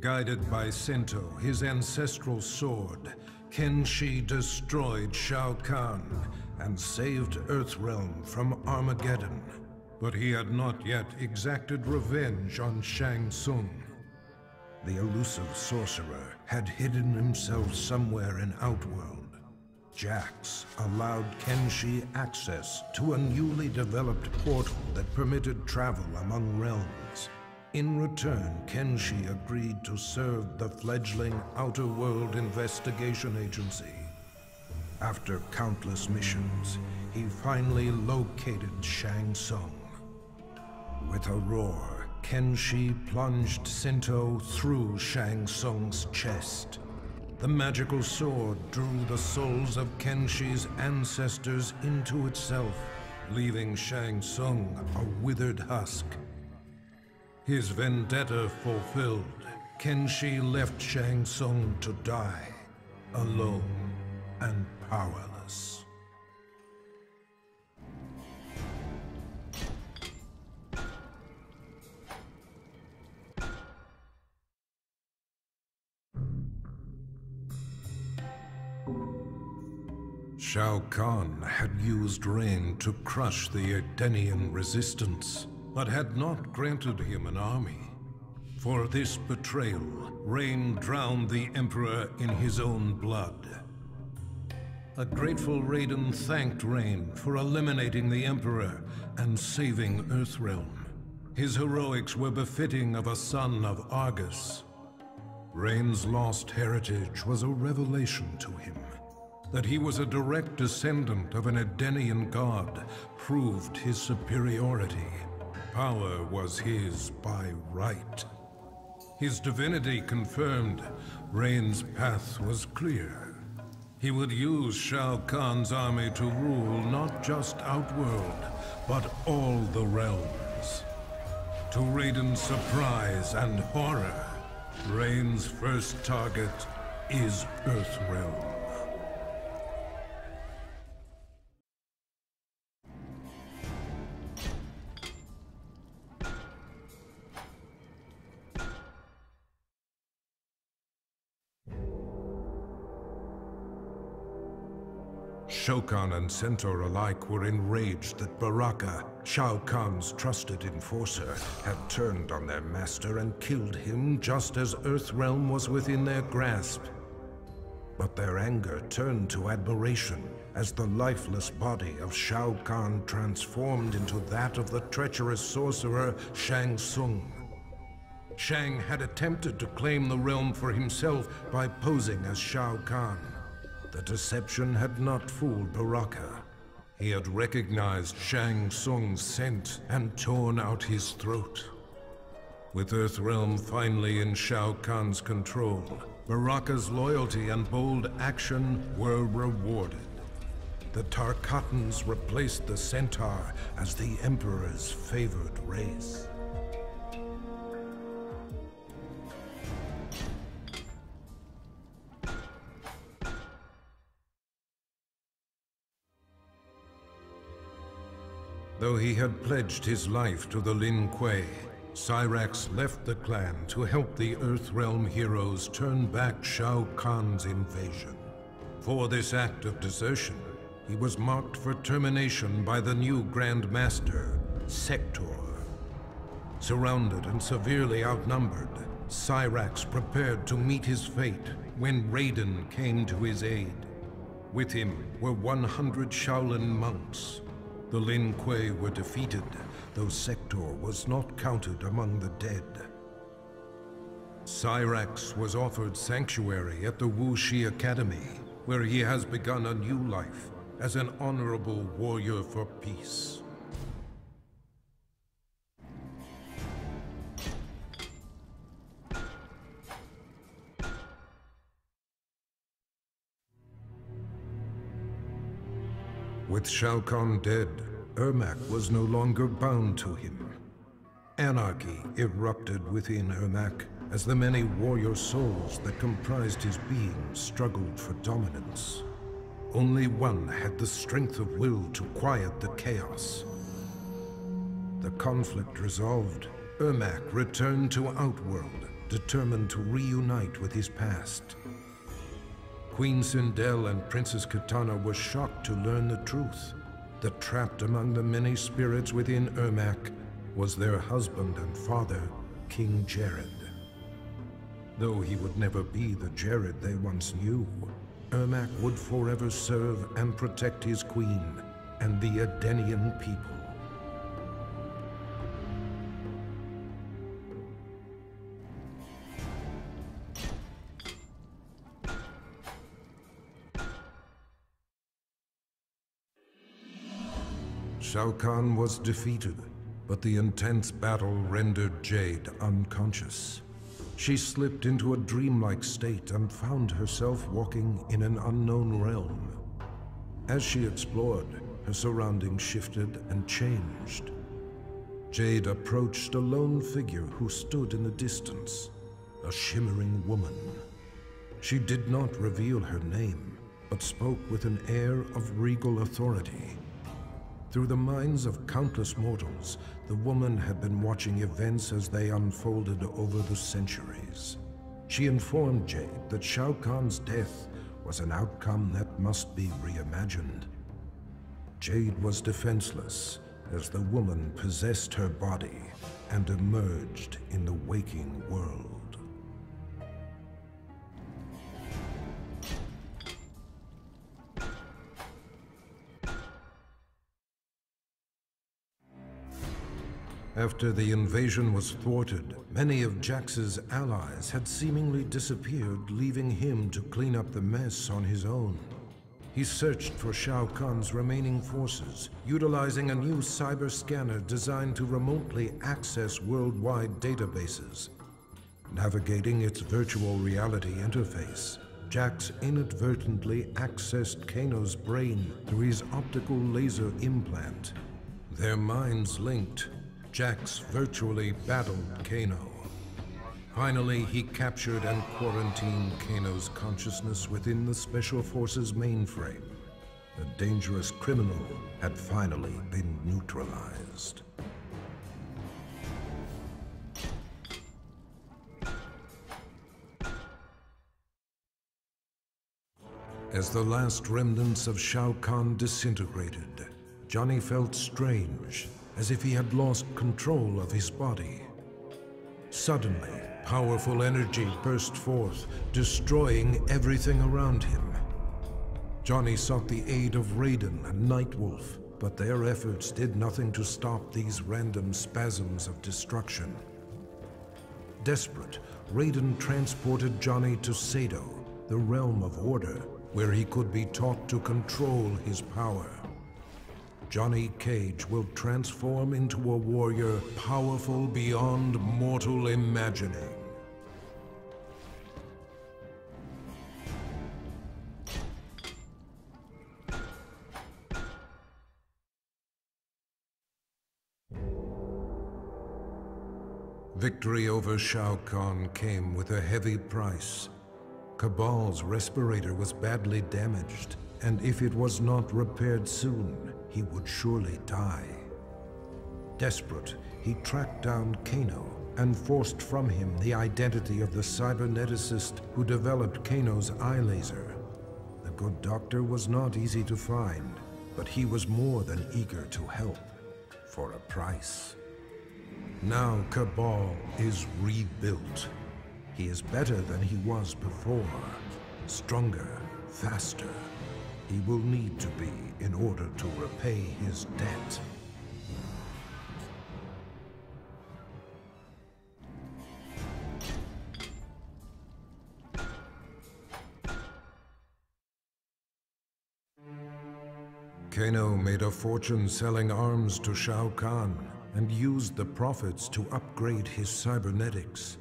Guided by Sento, his ancestral sword, Kenshi destroyed Shao Kahn and saved Earthrealm from Armageddon. But he had not yet exacted revenge on Shang Tsung. The elusive sorcerer had hidden himself somewhere in Outworld. Jax allowed Kenshi access to a newly developed portal that permitted travel among realms. In return, Kenshi agreed to serve the fledgling Outer World Investigation Agency. After countless missions, he finally located Shang Tsung. With a roar, Kenshi plunged Sento through Shang Tsung's chest. The magical sword drew the souls of Kenshi's ancestors into itself, leaving Shang Tsung a withered husk. His vendetta fulfilled, Kenshi left Shang Tsung to die, alone and powerless. Shao Kahn had used rain to crush the Edenian resistance, but had not granted him an army. For this betrayal, Rain drowned the Emperor in his own blood. A grateful Raiden thanked Rain for eliminating the Emperor and saving Earthrealm. His heroics were befitting of a son of Argus. Rain's lost heritage was a revelation to him. That he was a direct descendant of an Edenian god proved his superiority. Power was his by right. His divinity confirmed, Rain's path was clear. He would use Shao Kahn's army to rule not just Outworld, but all the realms. To Raiden's surprise and horror, Rain's first target is Earthrealm. Shokan and Centaur alike were enraged that Baraka, Shao Kahn's trusted enforcer, had turned on their master and killed him just as Earthrealm was within their grasp. But their anger turned to admiration as the lifeless body of Shao Kahn transformed into that of the treacherous sorcerer Shang Tsung. Shang had attempted to claim the realm for himself by posing as Shao Kahn. The deception had not fooled Baraka. He had recognized Shang Tsung's scent and torn out his throat. With Earthrealm finally in Shao Kahn's control, Baraka's loyalty and bold action were rewarded. The Tarkatans replaced the Centaur as the Emperor's favored race. Though he had pledged his life to the Lin Kuei, Cyrax left the clan to help the Earthrealm heroes turn back Shao Kahn's invasion. For this act of desertion, he was marked for termination by the new Grand Master, Sector. Surrounded and severely outnumbered, Cyrax prepared to meet his fate when Raiden came to his aid. With him were 100 Shaolin monks, the Lin Kuei were defeated, though Sector was not counted among the dead. Cyrax was offered sanctuary at the Wu Shi Academy, where he has begun a new life as an honorable warrior for peace. With Shao Kahn dead, Ermac was no longer bound to him. Anarchy erupted within Ermac as the many warrior souls that comprised his being struggled for dominance. Only one had the strength of will to quiet the chaos. The conflict resolved, Ermac returned to Outworld determined to reunite with his past. Queen Sindel and Princess Kitana were shocked to learn the truth that trapped among the many spirits within Ermac was their husband and father, King Jerrod. Though he would never be the Jerrod they once knew, Ermac would forever serve and protect his queen and the Edenian people. Shao Kahn was defeated, but the intense battle rendered Jade unconscious. She slipped into a dreamlike state and found herself walking in an unknown realm. As she explored, her surroundings shifted and changed. Jade approached a lone figure who stood in the distance, a shimmering woman. She did not reveal her name, but spoke with an air of regal authority. Through the minds of countless mortals, the woman had been watching events as they unfolded over the centuries. She informed Jade that Shao Kahn's death was an outcome that must be reimagined. Jade was defenseless as the woman possessed her body and emerged in the waking world. After the invasion was thwarted, many of Jax's allies had seemingly disappeared, leaving him to clean up the mess on his own. He searched for Shao Kahn's remaining forces, utilizing a new cyber scanner designed to remotely access worldwide databases. Navigating its virtual reality interface, Jax inadvertently accessed Kano's brain through his optical laser implant. Their minds linked, Jax virtually battled Kano. Finally, he captured and quarantined Kano's consciousness within the Special Forces mainframe. The dangerous criminal had finally been neutralized. As the last remnants of Shao Kahn disintegrated, Johnny felt strange as if he had lost control of his body. Suddenly, powerful energy burst forth, destroying everything around him. Johnny sought the aid of Raiden and Nightwolf, but their efforts did nothing to stop these random spasms of destruction. Desperate, Raiden transported Johnny to Seido, the realm of order, where he could be taught to control his power. Johnny Cage will transform into a warrior powerful beyond mortal imagining. Victory over Shao Kahn came with a heavy price. Cabal's respirator was badly damaged, and if it was not repaired soon, he would surely die. Desperate, he tracked down Kano and forced from him the identity of the cyberneticist who developed Kano's eye laser. The good doctor was not easy to find, but he was more than eager to help, for a price. Now Cabal is rebuilt. He is better than he was before, stronger, faster, he will need to be in order to repay his debt. Kano made a fortune selling arms to Shao Kahn and used the profits to upgrade his cybernetics.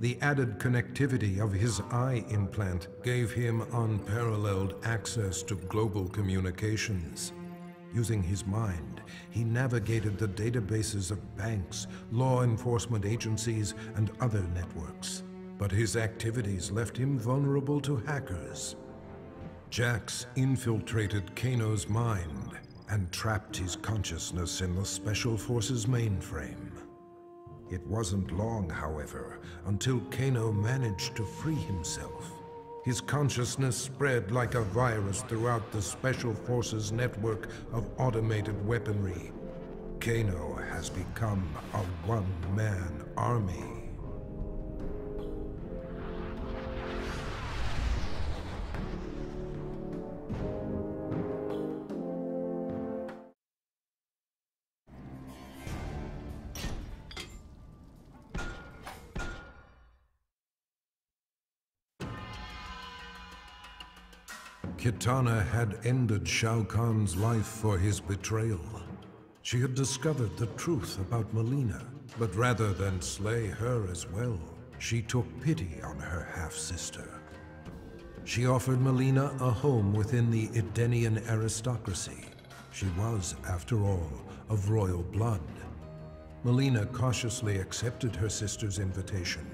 The added connectivity of his eye implant gave him unparalleled access to global communications. Using his mind, he navigated the databases of banks, law enforcement agencies, and other networks. But his activities left him vulnerable to hackers. Jax infiltrated Kano's mind and trapped his consciousness in the Special Forces mainframe. It wasn't long, however, until Kano managed to free himself. His consciousness spread like a virus throughout the Special Forces network of automated weaponry. Kano has become a one-man army. Kitana had ended Shao Kahn's life for his betrayal. She had discovered the truth about Mileena, but rather than slay her as well, she took pity on her half-sister. She offered Mileena a home within the Edenian aristocracy. She was, after all, of royal blood. Mileena cautiously accepted her sister's invitation.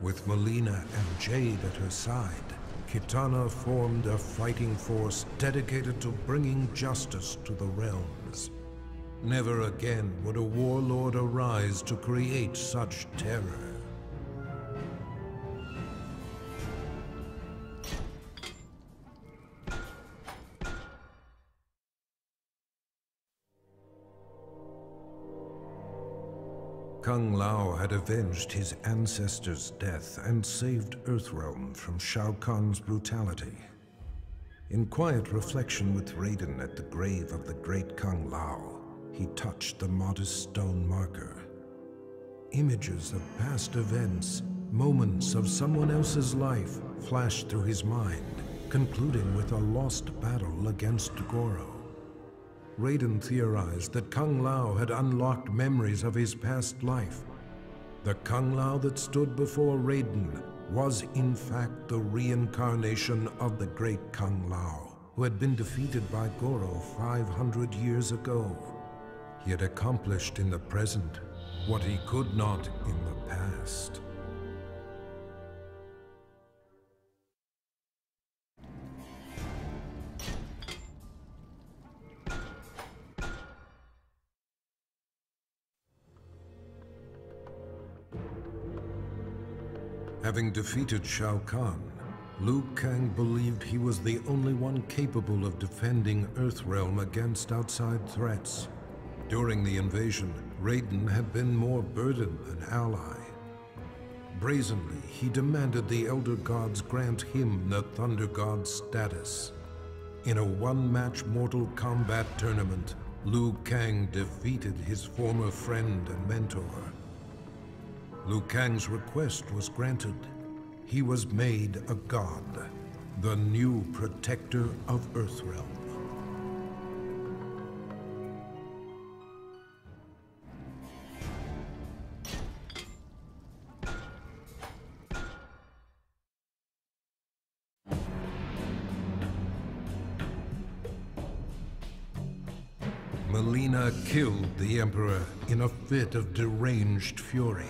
With Mileena and Jade at her side, Kitana formed a fighting force dedicated to bringing justice to the realms. Never again would a warlord arise to create such terror. Kung Lao had avenged his ancestor's death and saved Earthrealm from Shao Kahn's brutality. In quiet reflection with Raiden at the grave of the great Kung Lao, he touched the modest stone marker. Images of past events, moments of someone else's life flashed through his mind, concluding with a lost battle against Goro. Raiden theorized that Kung Lao had unlocked memories of his past life. The Kung Lao that stood before Raiden was in fact the reincarnation of the great Kung Lao, who had been defeated by Goro 500 years ago. He had accomplished in the present what he could not in the past. Having defeated Shao Kahn, Liu Kang believed he was the only one capable of defending Earthrealm against outside threats. During the invasion, Raiden had been more burden than ally. Brazenly, he demanded the Elder Gods grant him the Thunder God status. In a one-match Mortal Kombat tournament, Liu Kang defeated his former friend and mentor. Liu Kang's request was granted. He was made a god, the new protector of Earthrealm. Mileena killed the Emperor in a fit of deranged fury.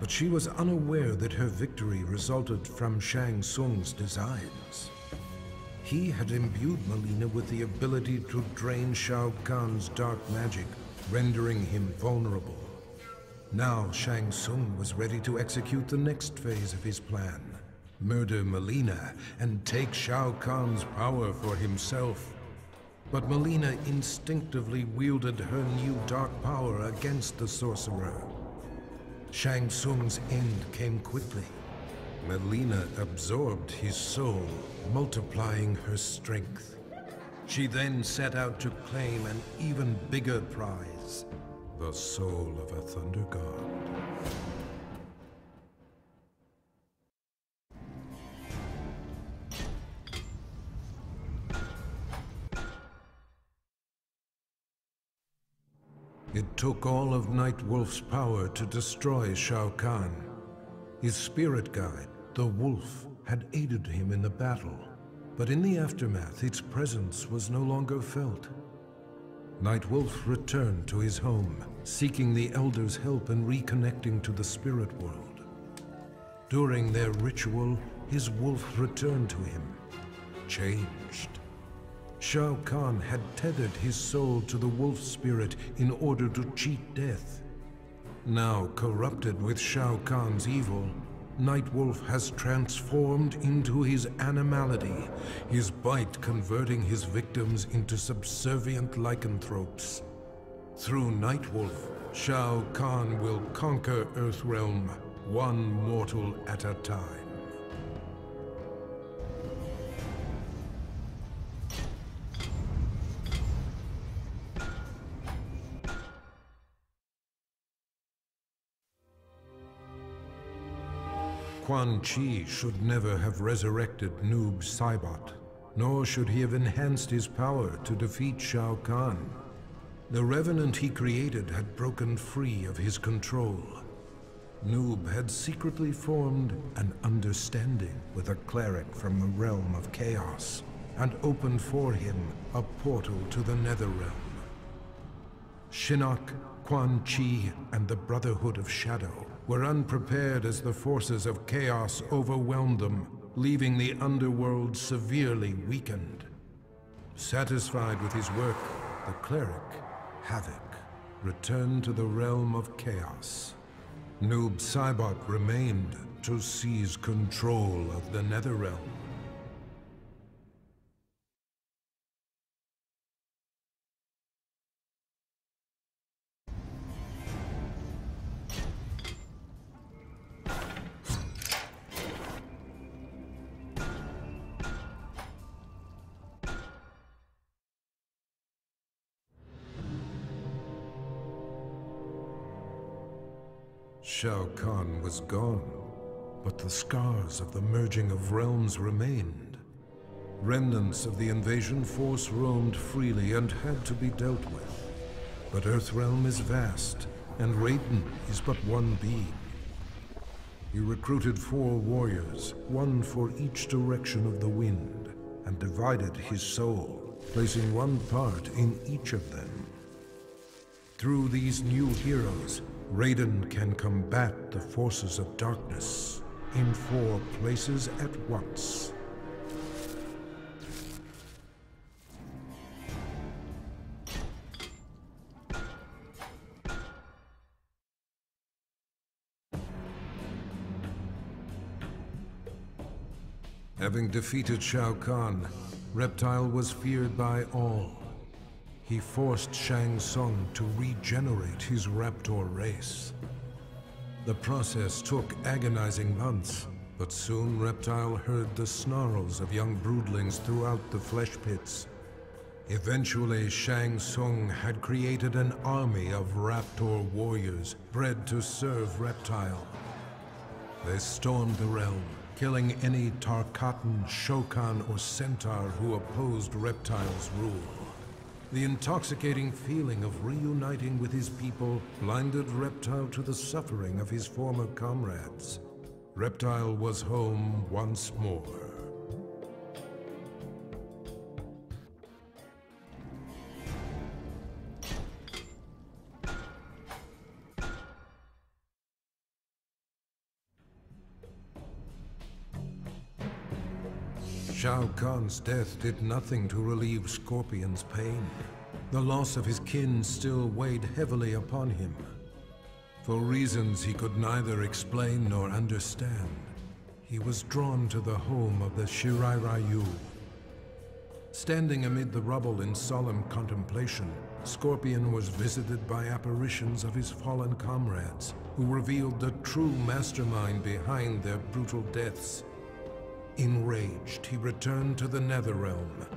But she was unaware that her victory resulted from Shang Tsung's designs. He had imbued Mileena with the ability to drain Shao Kahn's dark magic, rendering him vulnerable. Now Shang Tsung was ready to execute the next phase of his plan. Murder Mileena and take Shao Kahn's power for himself. But Mileena instinctively wielded her new dark power against the sorcerer. Shang Tsung's end came quickly. Mileena absorbed his soul, multiplying her strength. She then set out to claim an even bigger prize, the soul of a Thunder God. Took all of Nightwolf's power to destroy Shao Kahn. His spirit guide, the Wolf, had aided him in the battle, but in the aftermath its presence was no longer felt. Nightwolf returned to his home, seeking the Elder's help in reconnecting to the spirit world. During their ritual, his wolf returned to him, changed. Shao Kahn had tethered his soul to the wolf spirit in order to cheat death. Now corrupted with Shao Kahn's evil, Nightwolf has transformed into his animality, his bite converting his victims into subservient lycanthropes. Through Nightwolf, Shao Kahn will conquer Earthrealm, one mortal at a time. Quan Chi should never have resurrected Noob Saibot, nor should he have enhanced his power to defeat Shao Kahn. The Revenant he created had broken free of his control. Noob had secretly formed an understanding with a cleric from the realm of chaos, and opened for him a portal to the Netherrealm. Shinnok, Quan Chi, and the Brotherhood of Shadow were unprepared as the forces of chaos overwhelmed them, leaving the underworld severely weakened. Satisfied with his work, the cleric, Havik, returned to the realm of chaos. Noob Saibot remained to seize control of the Netherrealm. Of the merging of realms remained. Remnants of the invasion force roamed freely and had to be dealt with. But Earthrealm is vast, and Raiden is but one being. He recruited four warriors, one for each direction of the wind, and divided his soul, placing one part in each of them. Through these new heroes, Raiden can combat the forces of darkness in four places at once. Having defeated Shao Kahn, Reptile was feared by all. He forced Shang Tsung to regenerate his Raptor race. The process took agonizing months, but soon Reptile heard the snarls of young broodlings throughout the flesh pits. Eventually, Shang Tsung had created an army of Raptor warriors bred to serve Reptile. They stormed the realm, killing any Tarkatan, Shokan, or Centaur who opposed Reptile's rule. The intoxicating feeling of reuniting with his people blinded Reptile to the suffering of his former comrades. Reptile was home once more. Shao Kahn's death did nothing to relieve Scorpion's pain. The loss of his kin still weighed heavily upon him. For reasons he could neither explain nor understand, he was drawn to the home of the Shirai Ryu. Standing amid the rubble in solemn contemplation, Scorpion was visited by apparitions of his fallen comrades, who revealed the true mastermind behind their brutal deaths. Enraged, he returned to the Netherrealm.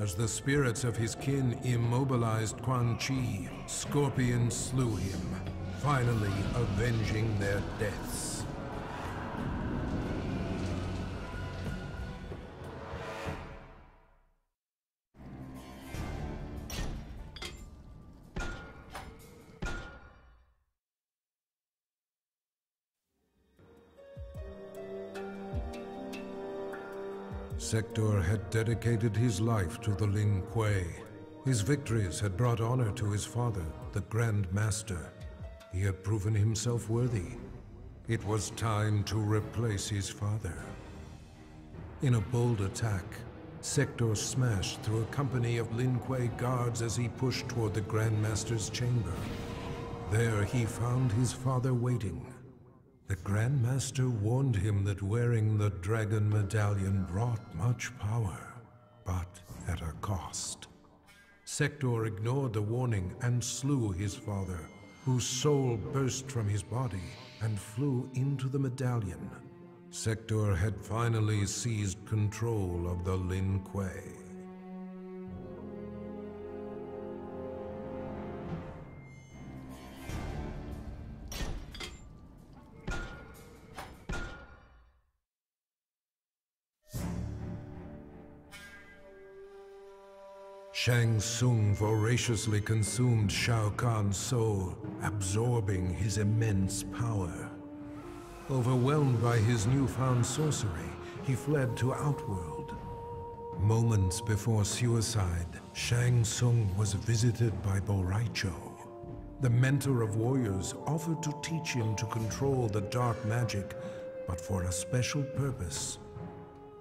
As the spirits of his kin immobilized Quan Chi, Scorpion slew him, finally avenging their deaths. Sector had dedicated his life to the Lin Kuei. His victories had brought honor to his father, the Grand Master. He had proven himself worthy. It was time to replace his father. In a bold attack, Sector smashed through a company of Lin Kuei guards as he pushed toward the Grand Master's chamber. There he found his father waiting. The Grand Master warned him that wearing the Dragon Medallion brought much power, but at a cost. Sector ignored the warning and slew his father, whose soul burst from his body and flew into the medallion. Sector had finally seized control of the Lin Kuei. Shang Tsung voraciously consumed Shao Kahn's soul, absorbing his immense power. Overwhelmed by his newfound sorcery, he fled to Outworld. Moments before suicide, Shang Tsung was visited by Bo' Rai Cho. The mentor of warriors offered to teach him to control the dark magic, but for a special purpose.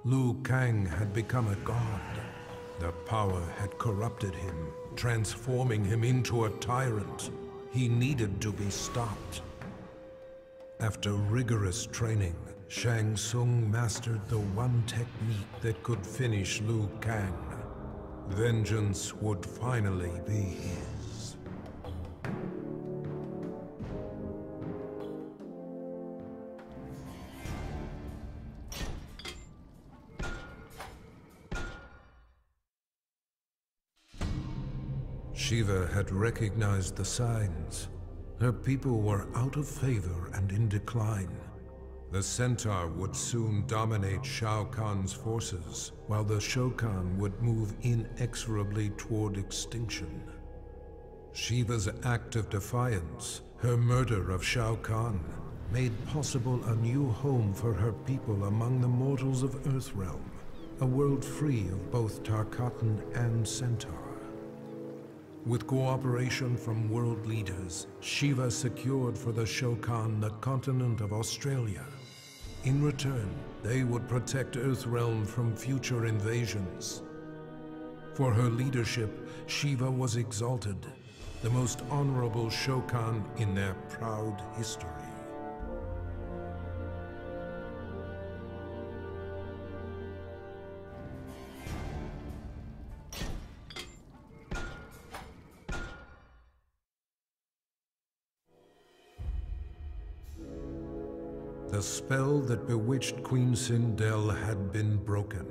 Liu Kang had become a god. The power had corrupted him, transforming him into a tyrant. He needed to be stopped. After rigorous training, Shang Tsung mastered the one technique that could finish Liu Kang. Vengeance would finally be his. Sheeva had recognized the signs. Her people were out of favor and in decline. The Centaur would soon dominate Shao Kahn's forces, while the Shokan would move inexorably toward extinction. Sheeva's act of defiance, her murder of Shao Kahn, made possible a new home for her people among the mortals of Earthrealm, a world free of both Tarkatan and Centaur. With cooperation from world leaders, Sheeva secured for the Shokan the continent of Australia. In return, they would protect Earthrealm from future invasions. For her leadership, Sheeva was exalted, the most honorable Shokan in their proud history. The spell that bewitched Queen Sindel had been broken.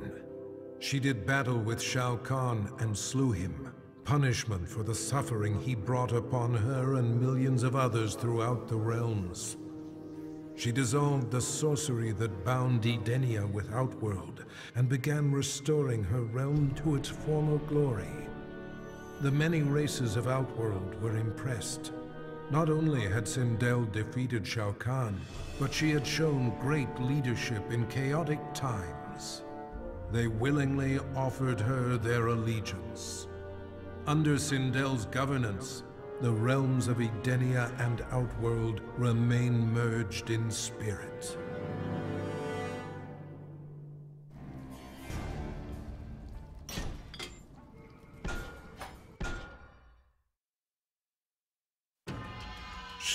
She did battle with Shao Kahn and slew him, punishment for the suffering he brought upon her and millions of others throughout the realms. She dissolved the sorcery that bound Edenia with Outworld and began restoring her realm to its former glory. The many races of Outworld were impressed not only had Sindel defeated Shao Kahn, but she had shown great leadership in chaotic times. They willingly offered her their allegiance. Under Sindel's governance, the realms of Edenia and Outworld remain merged in spirit.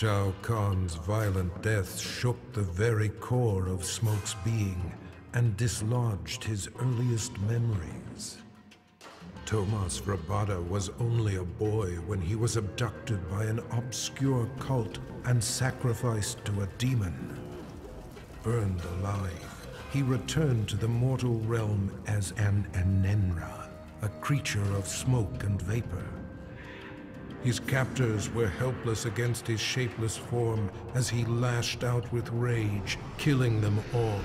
Shao Kahn's violent death shook the very core of Smoke's being and dislodged his earliest memories. Tomas Vrbada was only a boy when he was abducted by an obscure cult and sacrificed to a demon. Burned alive, he returned to the mortal realm as an Anenra, a creature of smoke and vapor. His captors were helpless against his shapeless form as he lashed out with rage, killing them all.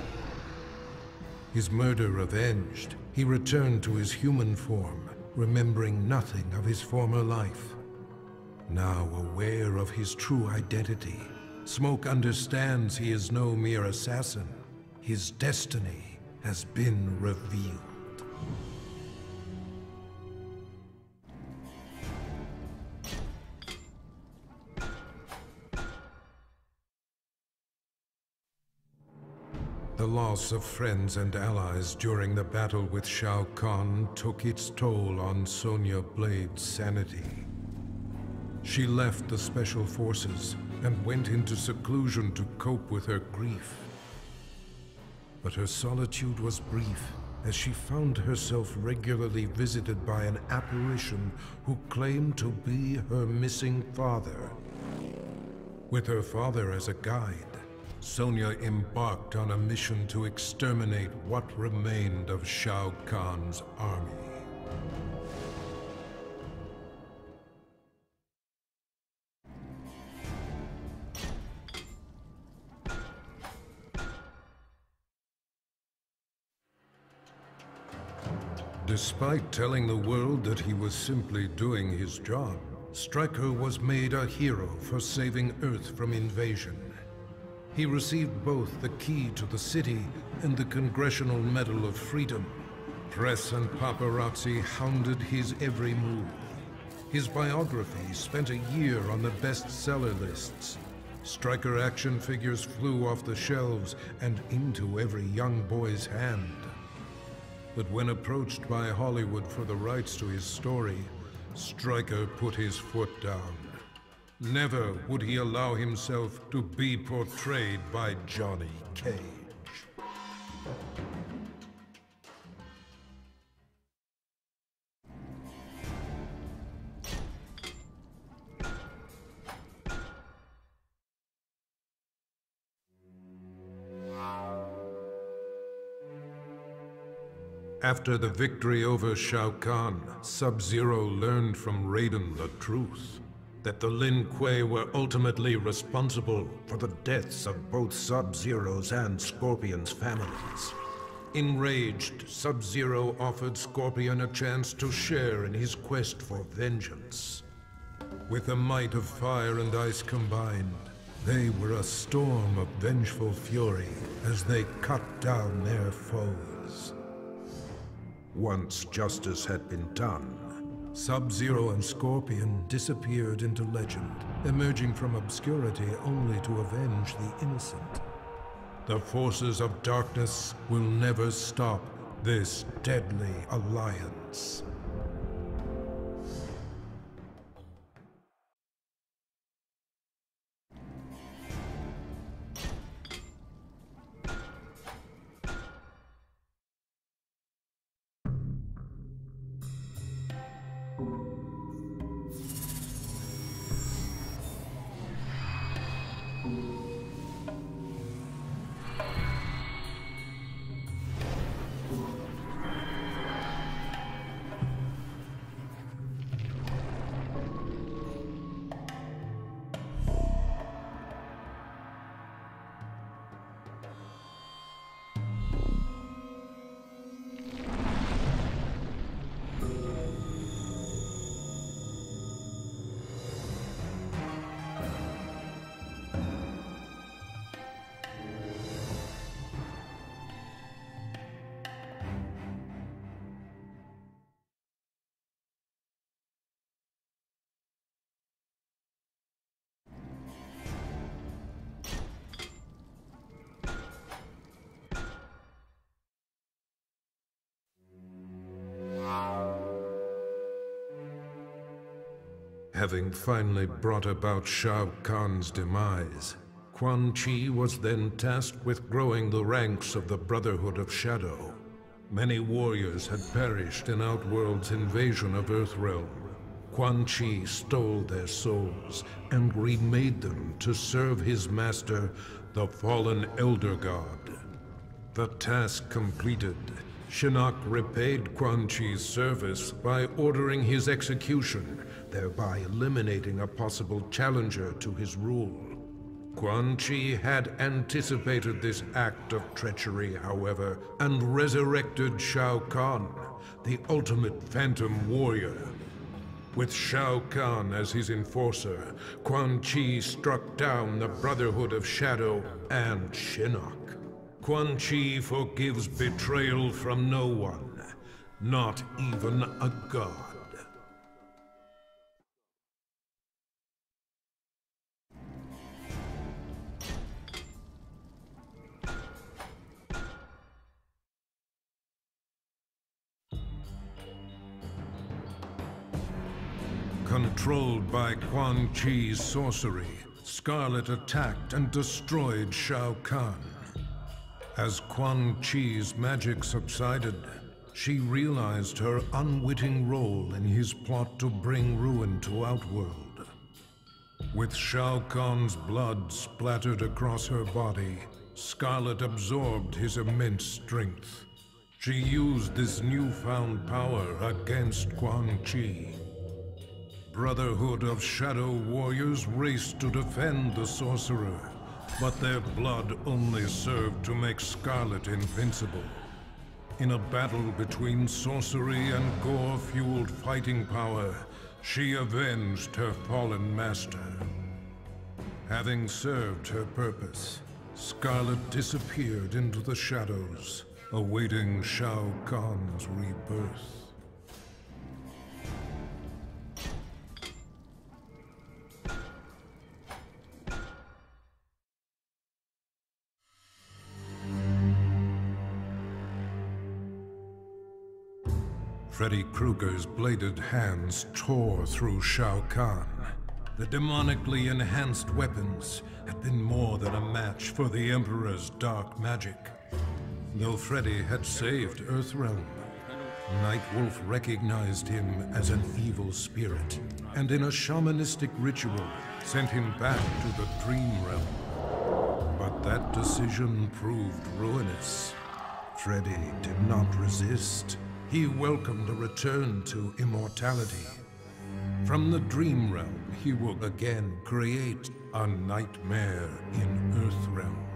His murder avenged, he returned to his human form, remembering nothing of his former life. Now aware of his true identity, Smoke understands he is no mere assassin. His destiny has been revealed. The loss of friends and allies during the battle with Shao Kahn took its toll on Sonya Blade's sanity. She left the Special Forces and went into seclusion to cope with her grief. But her solitude was brief, as she found herself regularly visited by an apparition who claimed to be her missing father. With her father as a guide, Sonya embarked on a mission to exterminate what remained of Shao Kahn's army. Despite telling the world that he was simply doing his job, Stryker was made a hero for saving Earth from invasion. He received both the key to the city and the Congressional Medal of Freedom. Press and paparazzi hounded his every move. His biography spent a year on the bestseller lists. Stryker action figures flew off the shelves and into every young boy's hand. But when approached by Hollywood for the rights to his story, Stryker put his foot down. Never would he allow himself to be portrayed by Johnny Cage. After the victory over Shao Kahn, Sub-Zero learned from Raiden the truth. That the Lin Kuei were ultimately responsible for the deaths of both Sub-Zero's and Scorpion's families. Enraged, Sub-Zero offered Scorpion a chance to share in his quest for vengeance. With the might of fire and ice combined, they were a storm of vengeful fury as they cut down their foes. Once justice had been done, Sub-Zero and Scorpion disappeared into legend, emerging from obscurity only to avenge the innocent. The forces of darkness will never stop this deadly alliance. Having finally brought about Shao Kahn's demise, Quan Chi was then tasked with growing the ranks of the Brotherhood of Shadow. Many warriors had perished in Outworld's invasion of Earthrealm. Quan Chi stole their souls and remade them to serve his master, the fallen Elder God. The task completed, Shinnok repaid Quan Chi's service by ordering his execution thereby eliminating a possible challenger to his rule. Quan Chi had anticipated this act of treachery, however, and resurrected Shao Kahn, the ultimate phantom warrior. With Shao Kahn as his enforcer, Quan Chi struck down the Brotherhood of Shadow and Shinnok. Quan Chi forgives betrayal from no one, not even a god. Controlled by Quan Chi's sorcery, Skarlet attacked and destroyed Shao Kahn. As Quan Chi's magic subsided, she realized her unwitting role in his plot to bring ruin to Outworld. With Shao Kahn's blood splattered across her body, Skarlet absorbed his immense strength. She used this newfound power against Quan Chi. Brotherhood of Shadow Warriors raced to defend the Sorcerer, but their blood only served to make Skarlet invincible. In a battle between sorcery and gore-fueled fighting power, she avenged her fallen master. Having served her purpose, Skarlet disappeared into the shadows, awaiting Shao Kahn's rebirth. Freddy Krueger's bladed hands tore through Shao Kahn. The demonically enhanced weapons had been more than a match for the Emperor's dark magic. Though Freddy had saved Earthrealm, Nightwolf recognized him as an evil spirit, and in a shamanistic ritual, sent him back to the Dream Realm. But that decision proved ruinous. Freddy did not resist he welcomed a return to immortality. From the dream realm, he will again create a nightmare in Earthrealm.